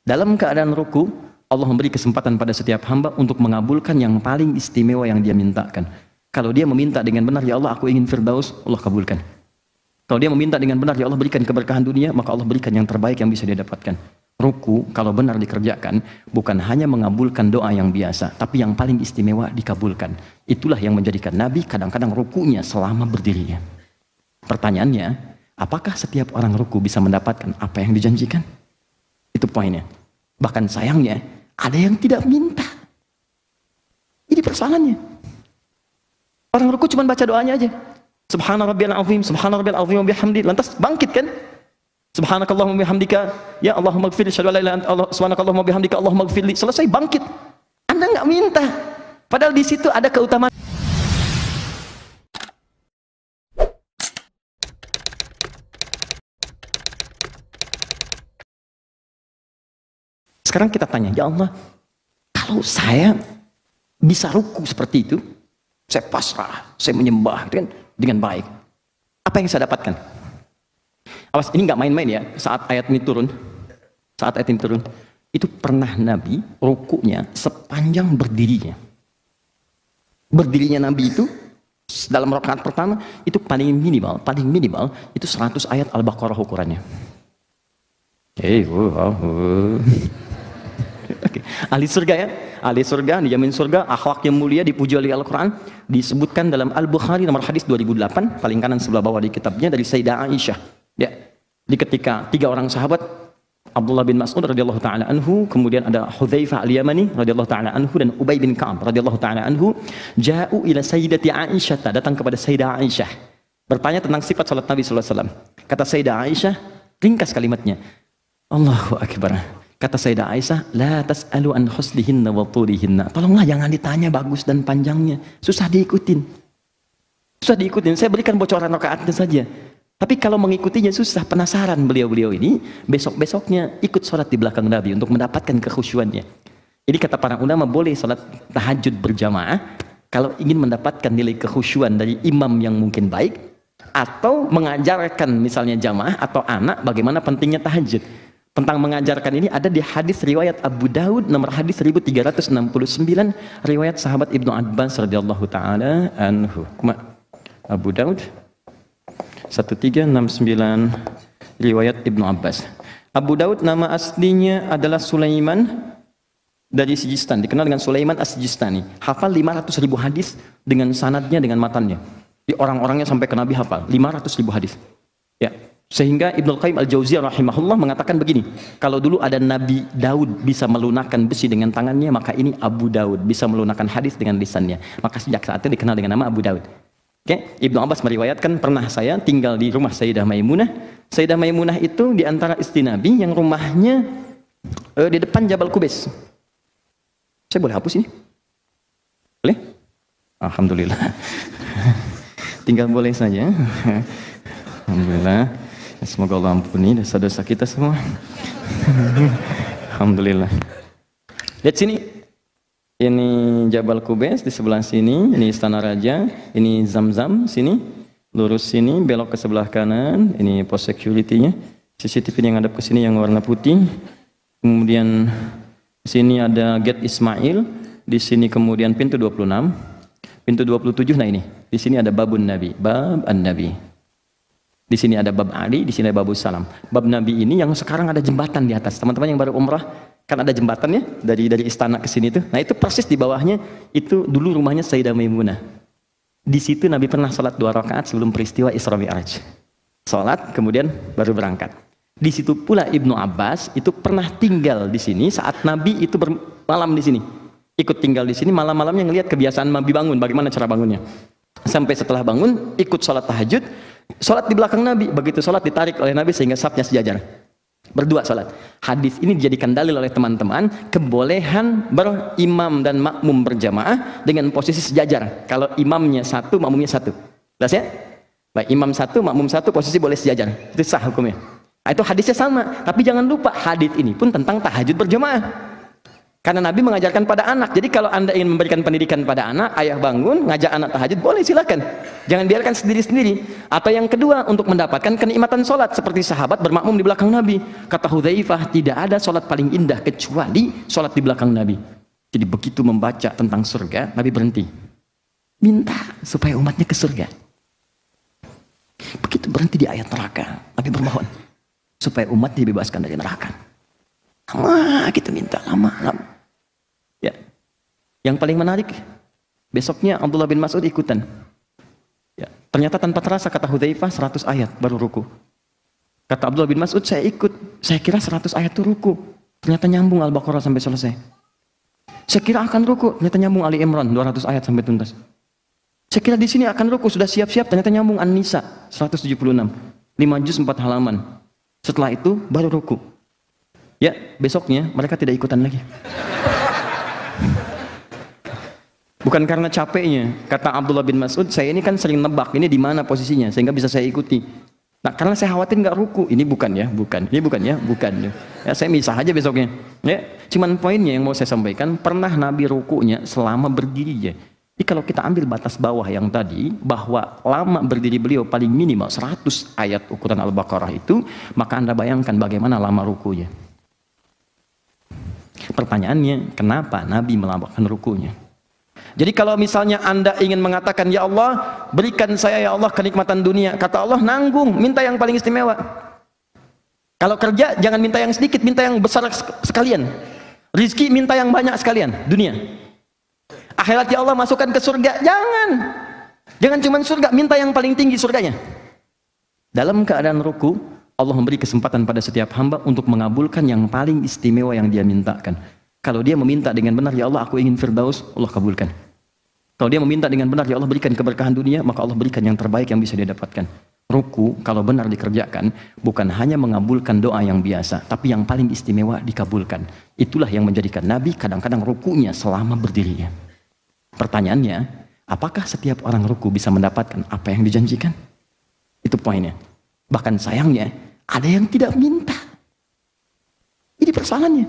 Dalam keadaan ruku, Allah memberi kesempatan pada setiap hamba untuk mengabulkan yang paling istimewa yang dia mintakan. Kalau dia meminta dengan benar, ya Allah aku ingin firdaus, Allah kabulkan. Kalau dia meminta dengan benar, ya Allah berikan keberkahan dunia, maka Allah berikan yang terbaik yang bisa dia dapatkan. Ruku, kalau benar dikerjakan, bukan hanya mengabulkan doa yang biasa, tapi yang paling istimewa dikabulkan. Itulah yang menjadikan Nabi kadang-kadang rukunya selama berdirinya. Pertanyaannya, apakah setiap orang ruku bisa mendapatkan apa yang dijanjikan? Itu poinnya. Bahkan sayangnya, ada yang tidak minta. Ini persoalannya. Orang ruku cuma baca doanya aja. Subhana rabbiyal azim, subhana rabbiyal azim bihamdi. Lantas bangkit kan? Subhanakallahumma bihamdika, ya Allahumma gfirli, syahadu la ilaha Allah, subhanakallahumma bihamdika, Allahumma gfirli. Selesai bangkit. Anda nggak minta. Padahal di situ ada keutamaan. Sekarang kita tanya, ya Allah, kalau saya bisa ruku seperti itu, saya pasrah, saya menyembah dengan, dengan baik. Apa yang saya dapatkan? Awas, ini nggak main-main ya. Saat ayat ini turun, saat ayat ini turun, itu pernah Nabi rukunya sepanjang berdirinya. Berdirinya Nabi itu dalam rakaat pertama itu paling minimal, paling minimal itu 100 ayat Al-Baqarah ukurannya. Hey, wow, wow. Okay. Ahli surga ya, ahli surga, dijamin surga, akhlak yang mulia, dipuji oleh Al-Quran, disebutkan dalam Al-Bukhari nomor hadis 2008, paling kanan sebelah bawah di kitabnya dari Sayyidah Aisyah. Ya, di ketika tiga orang sahabat, Abdullah bin Mas'ud radhiyallahu taala anhu, kemudian ada Hudzaifah al-Yamani radhiyallahu taala anhu dan Ubay bin Ka'ab radhiyallahu taala anhu, ja'u ila Sayyidati Aisyah, datang kepada Sayyidah Aisyah, bertanya tentang sifat salat Nabi sallallahu alaihi wasallam. Kata Sayyidah Aisyah, ringkas kalimatnya. Allahu akbar. Kata Sayyidah Aisyah, la tas'alu an huslihinna wa tulihinna. Tolonglah jangan ditanya bagus dan panjangnya. Susah diikutin. Susah diikutin. Saya berikan bocoran rakaatnya saja. Tapi kalau mengikutinya susah, penasaran beliau-beliau ini, besok-besoknya ikut sholat di belakang Nabi untuk mendapatkan kekhusyuannya. Jadi kata para ulama boleh sholat tahajud berjamaah kalau ingin mendapatkan nilai kekhusyuan dari imam yang mungkin baik atau mengajarkan misalnya jamaah atau anak bagaimana pentingnya tahajud tentang mengajarkan ini ada di hadis riwayat Abu Daud nomor hadis 1369 riwayat sahabat Ibnu Abbas radhiyallahu taala anhu. Abu Daud 1369 riwayat Ibnu Abbas. Abu Daud nama aslinya adalah Sulaiman dari Sijistan, dikenal dengan Sulaiman As-Sijistani. Hafal 500 ribu hadis dengan sanadnya, dengan matannya. Di orang-orangnya sampai ke Nabi hafal 500 ribu hadis. Ya, sehingga Ibnu Qayyim Al-Jauziyah rahimahullah mengatakan begini, kalau dulu ada Nabi Daud bisa melunakkan besi dengan tangannya, maka ini Abu Daud bisa melunakkan hadis dengan lisannya. Maka sejak saat itu dikenal dengan nama Abu Daud. Oke, okay? Ibnu Abbas meriwayatkan pernah saya tinggal di rumah Sayyidah Maimunah. Sayyidah Maimunah itu di antara istri Nabi yang rumahnya uh, di depan Jabal Kubes. Saya boleh hapus ini? Boleh? Alhamdulillah. Tinggal boleh saja. Alhamdulillah. Semoga Allah ampuni dosa-dosa kita semua. Alhamdulillah. Lihat sini. Ini Jabal Kubes di sebelah sini, ini Istana Raja, ini Zam-Zam sini. Lurus sini, belok ke sebelah kanan, ini pos security-nya. CCTV yang ada ke sini yang warna putih. Kemudian sini ada gate Ismail, di sini kemudian pintu 26. Pintu 27 nah ini. Di sini ada babun Nabi, bab an-Nabi. Di sini ada bab Ali, di sini ada bab Salam. Bab Nabi ini yang sekarang ada jembatan di atas. Teman-teman yang baru umrah, kan ada jembatannya dari dari istana ke sini itu. Nah itu persis di bawahnya itu dulu rumahnya Sayyidah Maimunah. Di situ Nabi pernah sholat dua rakaat sebelum peristiwa Isra Mi'raj. Sholat kemudian baru berangkat. Di situ pula Ibnu Abbas itu pernah tinggal di sini saat Nabi itu bermalam di sini. Ikut tinggal di sini malam-malamnya ngelihat kebiasaan Nabi bangun, bagaimana cara bangunnya. Sampai setelah bangun ikut sholat tahajud, Sholat di belakang Nabi, begitu sholat ditarik oleh Nabi sehingga sapnya sejajar. Berdua sholat. Hadis ini dijadikan dalil oleh teman-teman kebolehan berimam dan makmum berjamaah dengan posisi sejajar. Kalau imamnya satu, makmumnya satu. Jelas ya? Baik, imam satu, makmum satu, posisi boleh sejajar. Itu sah hukumnya. Nah, itu hadisnya sama. Tapi jangan lupa hadis ini pun tentang tahajud berjamaah. Karena Nabi mengajarkan pada anak. Jadi kalau anda ingin memberikan pendidikan pada anak, ayah bangun, ngajak anak tahajud, boleh silakan. Jangan biarkan sendiri-sendiri. Atau yang kedua, untuk mendapatkan kenikmatan sholat. Seperti sahabat bermakmum di belakang Nabi. Kata Hudzaifah, tidak ada sholat paling indah kecuali sholat di belakang Nabi. Jadi begitu membaca tentang surga, Nabi berhenti. Minta supaya umatnya ke surga. Begitu berhenti di ayat neraka, Nabi bermohon supaya umat dibebaskan dari neraka. Lama kita minta, lama, lama. Ya. Yang paling menarik, besoknya Abdullah bin Mas'ud ikutan. Ya. Ternyata tanpa terasa kata Hudzaifah 100 ayat baru ruku. Kata Abdullah bin Mas'ud, saya ikut. Saya kira 100 ayat itu ruku. Ternyata nyambung Al-Baqarah sampai selesai. Saya kira akan ruku, ternyata nyambung Ali Imran 200 ayat sampai tuntas. Saya kira di sini akan ruku, sudah siap-siap, ternyata nyambung An-Nisa 176. 5 juz 4 halaman. Setelah itu baru ruku. Ya, besoknya mereka tidak ikutan lagi. Bukan karena capeknya, kata Abdullah bin Mas'ud, saya ini kan sering nebak, ini di mana posisinya, sehingga bisa saya ikuti. Nah, karena saya khawatir nggak ruku, ini bukan ya, bukan, ini bukan ya, bukan ya. Ya, saya misah aja besoknya. Ya, cuman poinnya yang mau saya sampaikan, pernah Nabi rukunya selama berdiri ya. Jadi kalau kita ambil batas bawah yang tadi, bahwa lama berdiri beliau paling minimal 100 ayat ukuran Al-Baqarah itu, maka Anda bayangkan bagaimana lama rukunya. Pertanyaannya, kenapa Nabi melambangkan rukunya? Jadi kalau misalnya anda ingin mengatakan, Ya Allah, berikan saya ya Allah kenikmatan dunia. Kata Allah, nanggung, minta yang paling istimewa. Kalau kerja, jangan minta yang sedikit, minta yang besar sekalian. Rizki minta yang banyak sekalian, dunia. Akhirat ya Allah masukkan ke surga, jangan. Jangan cuma surga, minta yang paling tinggi surganya. Dalam keadaan ruku, Allah memberi kesempatan pada setiap hamba untuk mengabulkan yang paling istimewa yang dia mintakan. Kalau dia meminta dengan benar, ya Allah aku ingin firdaus, Allah kabulkan. Kalau dia meminta dengan benar, ya Allah berikan keberkahan dunia, maka Allah berikan yang terbaik yang bisa dia dapatkan. Ruku, kalau benar dikerjakan, bukan hanya mengabulkan doa yang biasa, tapi yang paling istimewa dikabulkan. Itulah yang menjadikan Nabi kadang-kadang rukunya selama berdirinya. Pertanyaannya, apakah setiap orang ruku bisa mendapatkan apa yang dijanjikan? Itu poinnya. Bahkan sayangnya, ada yang tidak minta. Ini persoalannya.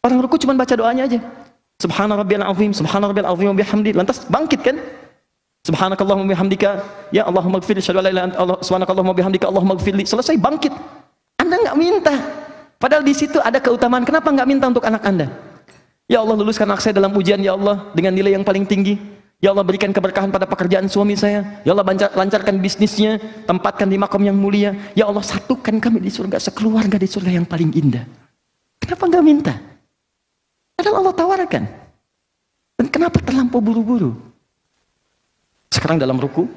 Orang ruku cuma baca doanya aja. Subhana rabbiyal azim, subhana rabbiyal azim bihamdi. Lantas bangkit kan? Subhanakallahumma bihamdika, ya Allahumma gfirli, syadu la Allah, subhanakallahumma bihamdika, Allahumma gfirli. Selesai bangkit. Anda nggak minta. Padahal di situ ada keutamaan. Kenapa nggak minta untuk anak Anda? Ya Allah luluskan anak saya dalam ujian ya Allah dengan nilai yang paling tinggi. Ya Allah berikan keberkahan pada pekerjaan suami saya. Ya Allah lancarkan bisnisnya, tempatkan di makam yang mulia. Ya Allah satukan kami di surga, sekeluarga di surga yang paling indah. Kenapa enggak minta? Padahal Allah tawarkan. Dan kenapa terlampau buru-buru? Sekarang dalam ruku,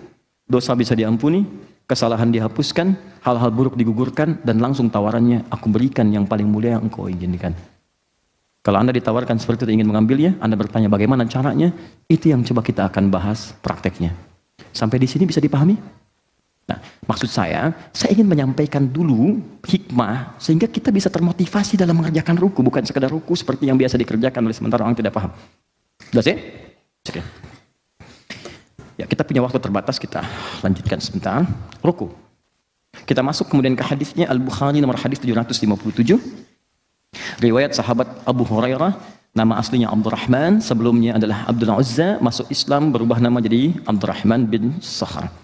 dosa bisa diampuni, kesalahan dihapuskan, hal-hal buruk digugurkan, dan langsung tawarannya, aku berikan yang paling mulia yang engkau inginkan. Kalau Anda ditawarkan seperti itu ingin mengambilnya, Anda bertanya bagaimana caranya, itu yang coba kita akan bahas prakteknya. Sampai di sini bisa dipahami? Nah, maksud saya, saya ingin menyampaikan dulu hikmah sehingga kita bisa termotivasi dalam mengerjakan ruku, bukan sekedar ruku seperti yang biasa dikerjakan oleh sementara orang tidak paham. Sudah sih? Oke. Ya, kita punya waktu terbatas, kita lanjutkan sebentar. Ruku. Kita masuk kemudian ke hadisnya Al-Bukhari nomor hadis 757. Riwayat sahabat Abu Hurairah, nama aslinya Abdurrahman, sebelumnya adalah Abdul Uzza, masuk Islam berubah nama jadi Abdurrahman bin Sahar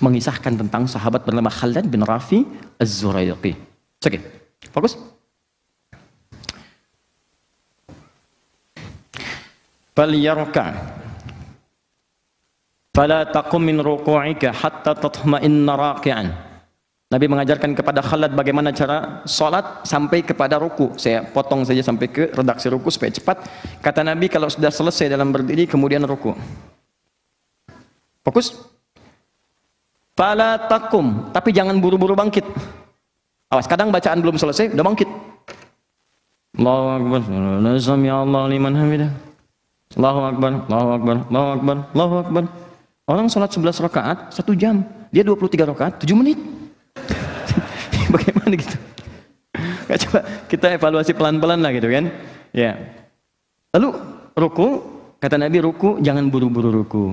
mengisahkan tentang sahabat bernama Khalid bin Rafi Az-Zuraiqi. Oke, okay. fokus. Falyarka. Fala taqum min ruku'ika hatta tatma'inna raqi'an. Nabi mengajarkan kepada Khalid bagaimana cara sholat sampai kepada ruku. Saya potong saja sampai ke redaksi ruku supaya cepat. Kata Nabi kalau sudah selesai dalam berdiri kemudian ruku. Fokus. Fala takum, tapi jangan buru-buru bangkit. Awas, kadang bacaan belum selesai, udah bangkit. Allahu Akbar, Allah liman hamidah. Allahu Akbar, Allahu Akbar, Allahu Akbar, Allahu Akbar. Orang sholat 11 rakaat, satu jam. Dia 23 rakaat, 7 menit. Bagaimana gitu? Gak coba kita evaluasi pelan-pelan lah gitu kan? Ya. Lalu ruku, kata Nabi ruku jangan buru-buru ruku.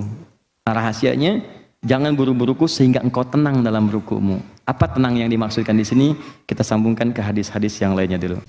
Nah, rahasianya jangan buru-buru ruku sehingga engkau tenang dalam rukumu. Apa tenang yang dimaksudkan di sini? Kita sambungkan ke hadis-hadis yang lainnya dulu.